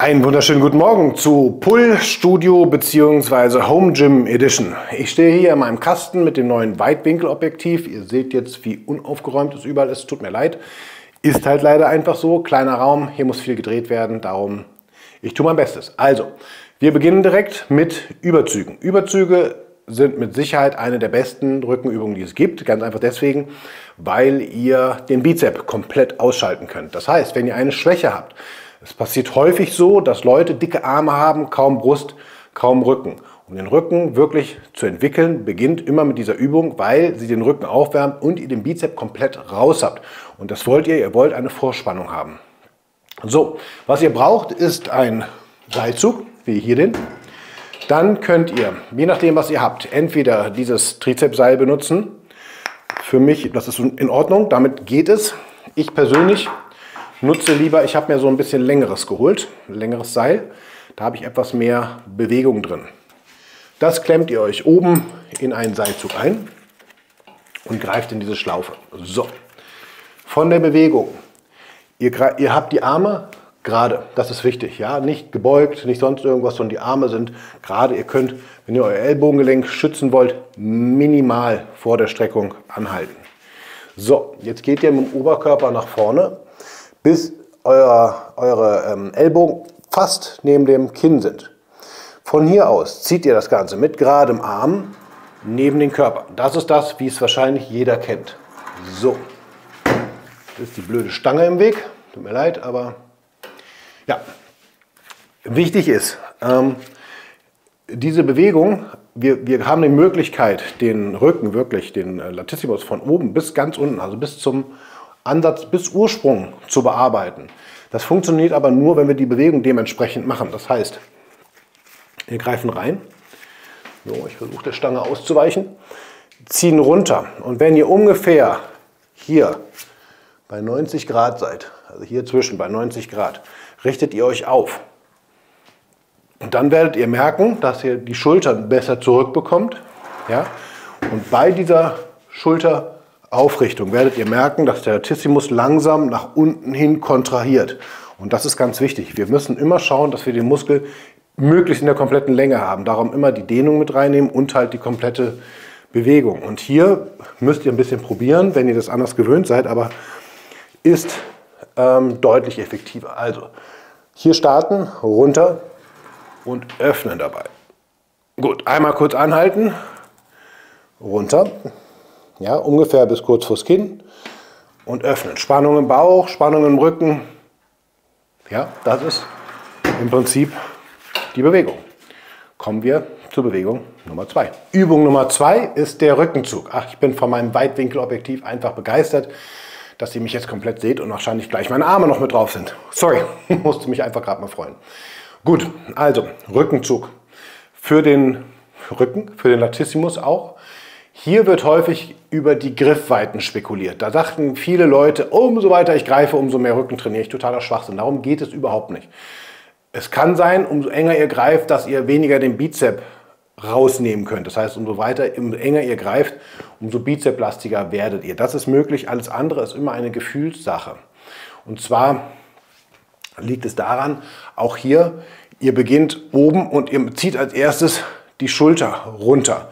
Einen wunderschönen guten Morgen zu Pull Studio bzw. Home Gym Edition. Ich stehe hier in meinem Kasten mit dem neuen Weitwinkelobjektiv. Ihr seht jetzt, wie unaufgeräumt es überall ist. Tut mir leid. Ist halt leider einfach so. Kleiner Raum, hier muss viel gedreht werden. Darum, ich tue mein Bestes. Also, wir beginnen direkt mit Überzügen. Überzüge sind mit Sicherheit eine der besten Rückenübungen, die es gibt. Ganz einfach deswegen, weil ihr den Bizep komplett ausschalten könnt. Das heißt, wenn ihr eine Schwäche habt, es passiert häufig so, dass Leute dicke Arme haben, kaum Brust, kaum Rücken. Um den Rücken wirklich zu entwickeln, beginnt immer mit dieser Übung, weil sie den Rücken aufwärmt und ihr den Bizep komplett raus habt. Und das wollt ihr, ihr wollt eine Vorspannung haben. So, was ihr braucht, ist ein Seilzug, wie hier den. Dann könnt ihr, je nachdem was ihr habt, entweder dieses Trizepsseil benutzen. Für mich, das ist in Ordnung, damit geht es. Ich persönlich nutze lieber, ich habe mir so ein bisschen längeres geholt, längeres Seil. Da habe ich etwas mehr Bewegung drin. Das klemmt ihr euch oben in einen Seilzug ein und greift in diese Schlaufe. So, von der Bewegung. Ihr, ihr habt die Arme gerade, das ist wichtig, ja, nicht gebeugt, nicht sonst irgendwas, sondern die Arme sind gerade. Ihr könnt, wenn ihr euer Ellbogengelenk schützen wollt, minimal vor der Streckung anhalten. So, jetzt geht ihr mit dem Oberkörper nach vorne bis euer, eure ähm, Ellbogen fast neben dem Kinn sind. Von hier aus zieht ihr das Ganze mit geradem Arm neben den Körper. Das ist das, wie es wahrscheinlich jeder kennt. So. Das ist die blöde Stange im Weg. Tut mir leid, aber ja. Wichtig ist, ähm, diese Bewegung, wir, wir haben die Möglichkeit, den Rücken wirklich, den äh, Latissimus von oben bis ganz unten, also bis zum Ansatz bis Ursprung zu bearbeiten. Das funktioniert aber nur, wenn wir die Bewegung dementsprechend machen. Das heißt, wir greifen rein. So, ich versuche der Stange auszuweichen. Ziehen runter. Und wenn ihr ungefähr hier bei 90 Grad seid, also hier zwischen bei 90 Grad, richtet ihr euch auf. Und dann werdet ihr merken, dass ihr die Schultern besser zurückbekommt. Ja? Und bei dieser Schulter Aufrichtung werdet ihr merken, dass der Latissimus langsam nach unten hin kontrahiert. Und das ist ganz wichtig. Wir müssen immer schauen, dass wir den Muskel möglichst in der kompletten Länge haben. Darum immer die Dehnung mit reinnehmen und halt die komplette Bewegung. Und hier müsst ihr ein bisschen probieren, wenn ihr das anders gewöhnt seid, aber ist ähm, deutlich effektiver. Also hier starten, runter und öffnen dabei. Gut, einmal kurz anhalten, runter, ja, ungefähr bis kurz vors Kinn und öffnen. Spannung im Bauch, Spannung im Rücken. Ja, das ist im Prinzip die Bewegung. Kommen wir zur Bewegung Nummer zwei. Übung Nummer zwei ist der Rückenzug. Ach, ich bin von meinem Weitwinkelobjektiv einfach begeistert, dass ihr mich jetzt komplett seht und wahrscheinlich gleich meine Arme noch mit drauf sind. Sorry, musste mich einfach gerade mal freuen. Gut, also Rückenzug. Für den Rücken, für den Latissimus auch. Hier wird häufig über die Griffweiten spekuliert. Da sagten viele Leute, umso weiter ich greife, umso mehr Rücken trainiere ich. Totaler Schwachsinn. Darum geht es überhaupt nicht. Es kann sein, umso enger ihr greift, dass ihr weniger den Bizep rausnehmen könnt. Das heißt, umso weiter, umso enger ihr greift, umso bizeplastiger werdet ihr. Das ist möglich. Alles andere ist immer eine Gefühlssache. Und zwar liegt es daran, auch hier, ihr beginnt oben und ihr zieht als erstes die Schulter runter.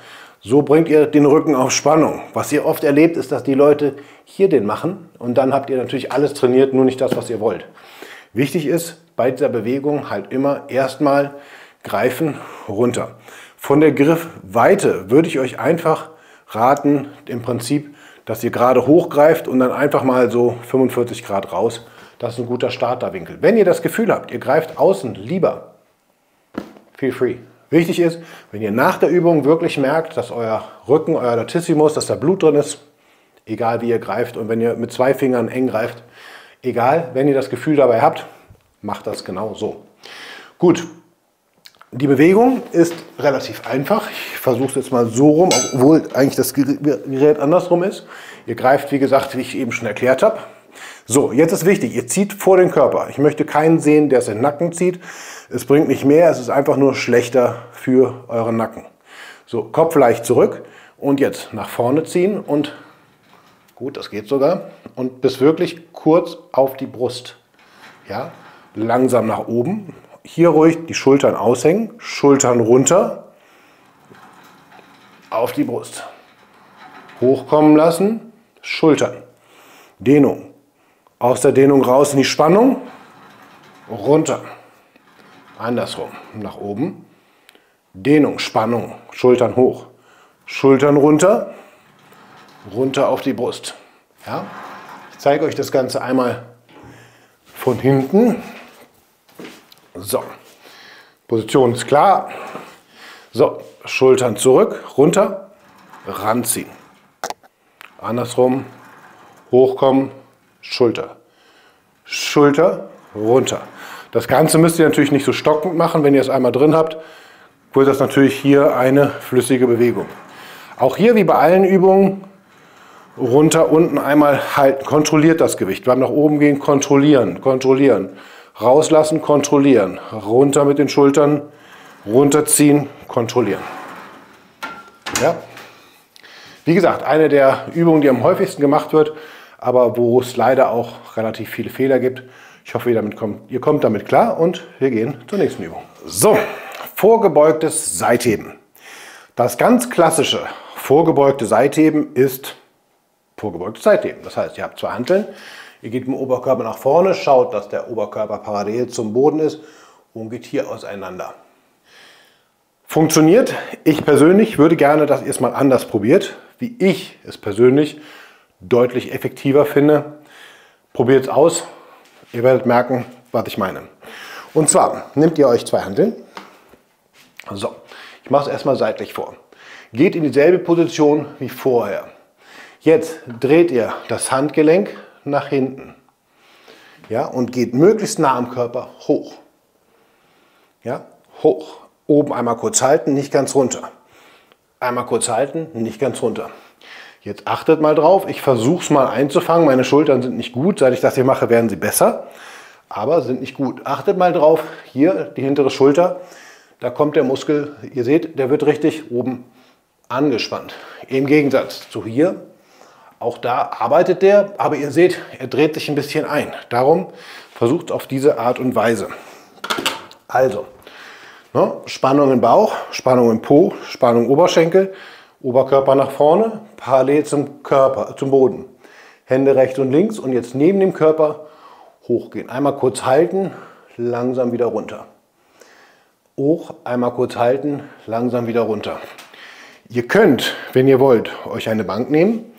So bringt ihr den Rücken auf Spannung. Was ihr oft erlebt, ist, dass die Leute hier den machen und dann habt ihr natürlich alles trainiert, nur nicht das, was ihr wollt. Wichtig ist bei dieser Bewegung halt immer erstmal greifen runter. Von der Griffweite würde ich euch einfach raten, im Prinzip, dass ihr gerade hochgreift und dann einfach mal so 45 Grad raus. Das ist ein guter Starterwinkel. Wenn ihr das Gefühl habt, ihr greift außen lieber, feel free. Wichtig ist, wenn ihr nach der Übung wirklich merkt, dass euer Rücken, euer Latissimus, dass da Blut drin ist, egal wie ihr greift und wenn ihr mit zwei Fingern eng greift, egal, wenn ihr das Gefühl dabei habt, macht das genau so. Gut, die Bewegung ist relativ einfach. Ich versuche es jetzt mal so rum, obwohl eigentlich das Gerät andersrum ist. Ihr greift, wie gesagt, wie ich eben schon erklärt habe. So, jetzt ist wichtig, ihr zieht vor den Körper. Ich möchte keinen sehen, der es in den Nacken zieht. Es bringt nicht mehr, es ist einfach nur schlechter für euren Nacken. So, Kopf leicht zurück und jetzt nach vorne ziehen und gut, das geht sogar und bis wirklich kurz auf die Brust. Ja, langsam nach oben. hier ruhig die Schultern aushängen, Schultern runter, auf die Brust. Hochkommen lassen, Schultern. Dehnung. Aus der Dehnung raus in die Spannung, runter. Andersrum, nach oben. Dehnung, Spannung, Schultern hoch. Schultern runter, runter auf die Brust. Ja? Ich zeige euch das Ganze einmal von hinten. So, Position ist klar. So, Schultern zurück, runter, ranziehen. Andersrum, hochkommen, Schulter. Schulter, runter. Das Ganze müsst ihr natürlich nicht so stockend machen. Wenn ihr es einmal drin habt, wird das natürlich hier eine flüssige Bewegung. Auch hier, wie bei allen Übungen, runter, unten einmal halten. Kontrolliert das Gewicht. Beim nach oben gehen, kontrollieren, kontrollieren. Rauslassen, kontrollieren. Runter mit den Schultern, runterziehen, kontrollieren. Ja. Wie gesagt, eine der Übungen, die am häufigsten gemacht wird, aber wo es leider auch relativ viele Fehler gibt. Ich hoffe, ihr, kommt, ihr kommt damit klar und wir gehen zur nächsten Übung. So, vorgebeugtes Seitheben. Das ganz klassische vorgebeugte Seitheben ist vorgebeugtes Seitheben. Das heißt, ihr habt zwei Hanteln, ihr geht mit dem Oberkörper nach vorne, schaut, dass der Oberkörper parallel zum Boden ist und geht hier auseinander. Funktioniert. Ich persönlich würde gerne, dass ihr es mal anders probiert, wie ich es persönlich deutlich effektiver finde. Probiert es aus. Ihr werdet merken, was ich meine. Und zwar nehmt ihr euch zwei Hanteln. So, ich mache es erstmal seitlich vor. Geht in dieselbe Position wie vorher. Jetzt dreht ihr das Handgelenk nach hinten. Ja, und geht möglichst nah am Körper hoch. Ja, hoch. Oben einmal kurz halten, nicht ganz runter. Einmal kurz halten, nicht ganz runter. Jetzt achtet mal drauf, ich versuche es mal einzufangen. Meine Schultern sind nicht gut. Seit ich das hier mache, werden sie besser. Aber sind nicht gut. Achtet mal drauf, hier die hintere Schulter. Da kommt der Muskel, ihr seht, der wird richtig oben angespannt. Im Gegensatz zu hier, auch da arbeitet der, aber ihr seht, er dreht sich ein bisschen ein. Darum versucht auf diese Art und Weise. Also, ne, Spannung im Bauch, Spannung im Po, Spannung Oberschenkel, Oberkörper nach vorne, parallel zum Körper, zum Boden. Hände rechts und links und jetzt neben dem Körper hochgehen. Einmal kurz halten, langsam wieder runter. Hoch, einmal kurz halten, langsam wieder runter. Ihr könnt, wenn ihr wollt, euch eine Bank nehmen,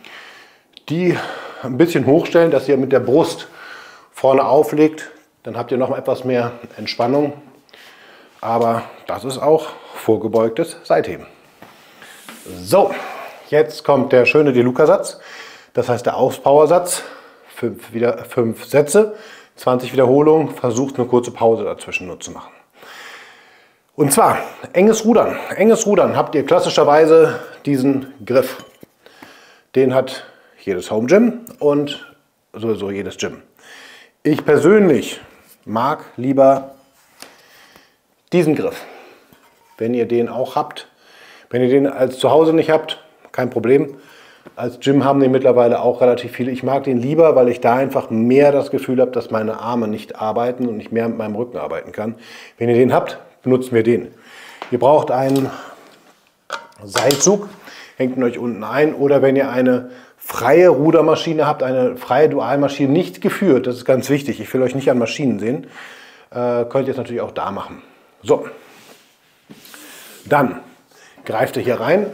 die ein bisschen hochstellen, dass ihr mit der Brust vorne auflegt. Dann habt ihr noch etwas mehr Entspannung. Aber das ist auch vorgebeugtes Seitheben. So, jetzt kommt der schöne Deluca-Satz. Das heißt der Auspower-Satz. Fünf, wieder, fünf Sätze, 20 Wiederholungen. Versucht eine kurze Pause dazwischen nur zu machen. Und zwar enges Rudern. Enges Rudern habt ihr klassischerweise diesen Griff. Den hat jedes Home Gym und sowieso jedes Gym. Ich persönlich mag lieber diesen Griff. Wenn ihr den auch habt, wenn ihr den als zu Hause nicht habt, kein Problem. Als Gym haben die mittlerweile auch relativ viele. Ich mag den lieber, weil ich da einfach mehr das Gefühl habe, dass meine Arme nicht arbeiten und ich mehr mit meinem Rücken arbeiten kann. Wenn ihr den habt, benutzen wir den. Ihr braucht einen Seilzug, hängt ihn euch unten ein. Oder wenn ihr eine freie Rudermaschine habt, eine freie Dualmaschine, nicht geführt, das ist ganz wichtig, ich will euch nicht an Maschinen sehen, äh, könnt ihr es natürlich auch da machen. So, dann greift ihr hier rein.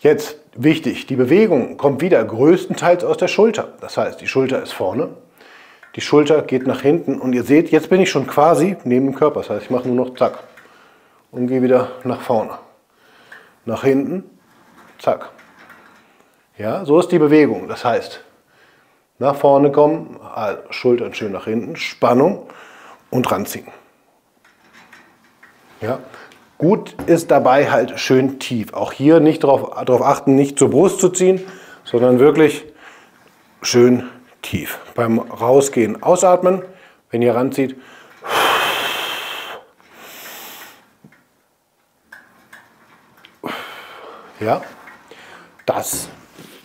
Jetzt wichtig, die Bewegung kommt wieder größtenteils aus der Schulter. Das heißt, die Schulter ist vorne, die Schulter geht nach hinten und ihr seht, jetzt bin ich schon quasi neben dem Körper. Das heißt, ich mache nur noch zack und gehe wieder nach vorne. Nach hinten, zack. Ja, so ist die Bewegung. Das heißt, nach vorne kommen, also Schultern schön nach hinten, Spannung und ranziehen. Ja, gut ist dabei halt schön tief. Auch hier nicht darauf, achten, nicht zur Brust zu ziehen, sondern wirklich schön tief. Beim Rausgehen ausatmen, wenn ihr ranzieht. Ja, das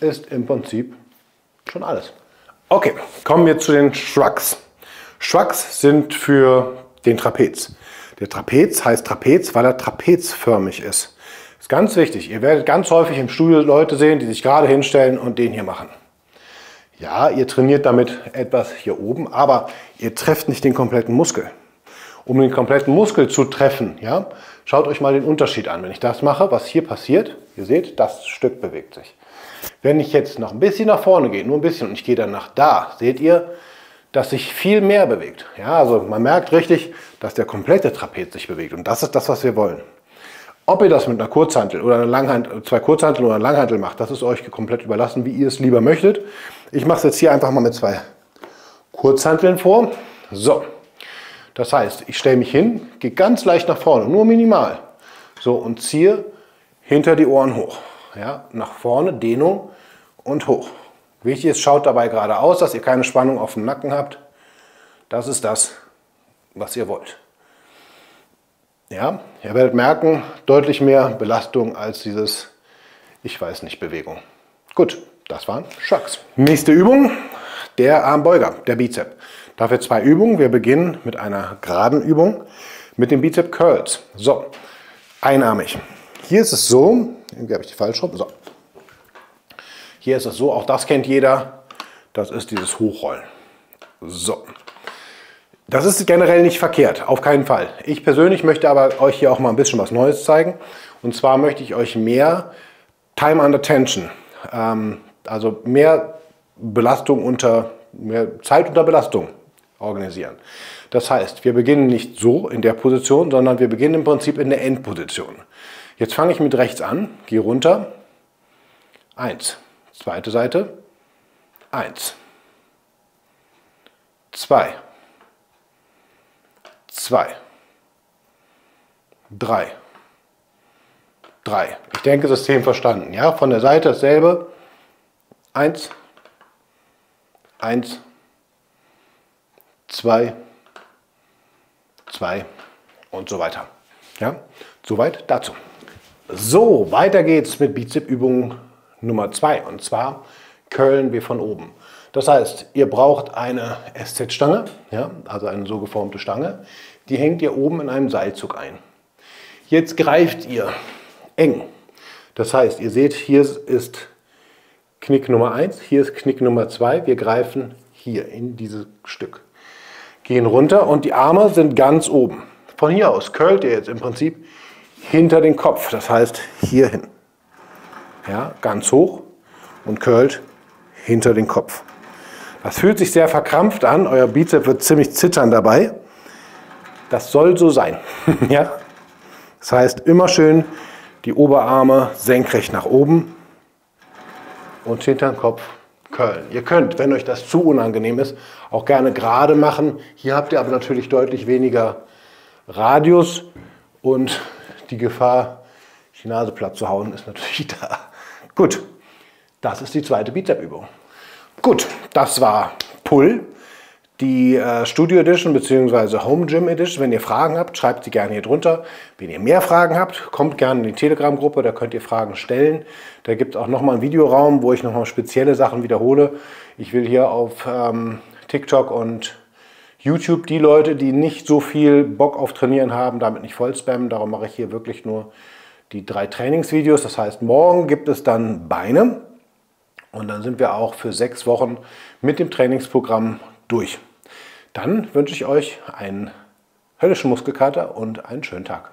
ist im Prinzip schon alles. Okay, kommen wir zu den Shrugs. Shrugs sind für den Trapez. Der Trapez heißt Trapez, weil er trapezförmig ist. Ist ganz wichtig. Ihr werdet ganz häufig im Studio Leute sehen, die sich gerade hinstellen und den hier machen. Ja, ihr trainiert damit etwas hier oben, aber ihr trefft nicht den kompletten Muskel. Um den kompletten Muskel zu treffen, ja, schaut euch mal den Unterschied an. Wenn ich das mache, was hier passiert, ihr seht, das Stück bewegt sich. Wenn ich jetzt noch ein bisschen nach vorne gehe, nur ein bisschen, und ich gehe dann nach da, seht ihr, dass sich viel mehr bewegt. Ja, also man merkt richtig, dass der komplette Trapez sich bewegt. Und das ist das, was wir wollen. Ob ihr das mit einer Kurzhantel oder einer Langhantel, zwei Kurzhanteln oder einer Langhantel macht, das ist euch komplett überlassen, wie ihr es lieber möchtet. Ich mache es jetzt hier einfach mal mit zwei Kurzhanteln vor. So, das heißt, ich stelle mich hin, gehe ganz leicht nach vorne, nur minimal. So, und ziehe hinter die Ohren hoch. Ja, nach vorne, Dehnung und hoch. Wichtig ist, schaut dabei geradeaus, dass ihr keine Spannung auf dem Nacken habt. Das ist das, was ihr wollt. Ja, ihr werdet merken, deutlich mehr Belastung als dieses, ich weiß nicht, Bewegung. Gut, das waren Shucks. Nächste Übung, der Armbeuger, der Bizep. Dafür zwei Übungen. Wir beginnen mit einer geraden Übung mit den Bizep Curls. So, einarmig. Hier ist es so, irgendwie habe ich die falsch rum. So. Hier ist es so, auch das kennt jeder. Das ist dieses Hochrollen. So. Das ist generell nicht verkehrt, auf keinen Fall. Ich persönlich möchte aber euch hier auch mal ein bisschen was Neues zeigen. Und zwar möchte ich euch mehr Time under Tension, ähm, also mehr Belastung unter, mehr Zeit unter Belastung organisieren. Das heißt, wir beginnen nicht so in der Position, sondern wir beginnen im Prinzip in der Endposition. Jetzt fange ich mit rechts an, gehe runter, 1, zweite Seite, 1, 2, 2, 3, 3. Ich denke, System verstanden. Ja, von der Seite dasselbe. 1, 1, 2, 2 und so weiter. Ja, soweit dazu. So, weiter geht's mit Bizep-Übung Nummer 2 und zwar curlen wir von oben. Das heißt, ihr braucht eine SZ-Stange, ja, also eine so geformte Stange, die hängt ihr oben in einem Seilzug ein. Jetzt greift ihr eng. Das heißt, ihr seht, hier ist Knick Nummer 1, hier ist Knick Nummer 2. Wir greifen hier in dieses Stück gehen runter und die Arme sind ganz oben. Von hier aus curlt ihr jetzt im Prinzip hinter den Kopf, das heißt hier hin. Ja, ganz hoch und curlt hinter den Kopf. Das fühlt sich sehr verkrampft an, euer Bizeps wird ziemlich zittern dabei. Das soll so sein. ja? Das heißt, immer schön die Oberarme senkrecht nach oben und hinter den Kopf Köln. Ihr könnt, wenn euch das zu unangenehm ist, auch gerne gerade machen. Hier habt ihr aber natürlich deutlich weniger Radius und die Gefahr, die Nase platt zu hauen, ist natürlich da. Gut, das ist die zweite Bizep-Übung. Gut, das war Pull die äh, Studio Edition bzw. Home Gym Edition. Wenn ihr Fragen habt, schreibt sie gerne hier drunter. Wenn ihr mehr Fragen habt, kommt gerne in die Telegram-Gruppe, da könnt ihr Fragen stellen. Da gibt es auch nochmal einen Videoraum, wo ich nochmal spezielle Sachen wiederhole. Ich will hier auf ähm, TikTok und YouTube die Leute, die nicht so viel Bock auf Trainieren haben, damit nicht voll spammen. Darum mache ich hier wirklich nur die drei Trainingsvideos. Das heißt, morgen gibt es dann Beine. Und dann sind wir auch für sechs Wochen mit dem Trainingsprogramm durch. Dann wünsche ich euch einen höllischen Muskelkater und einen schönen Tag.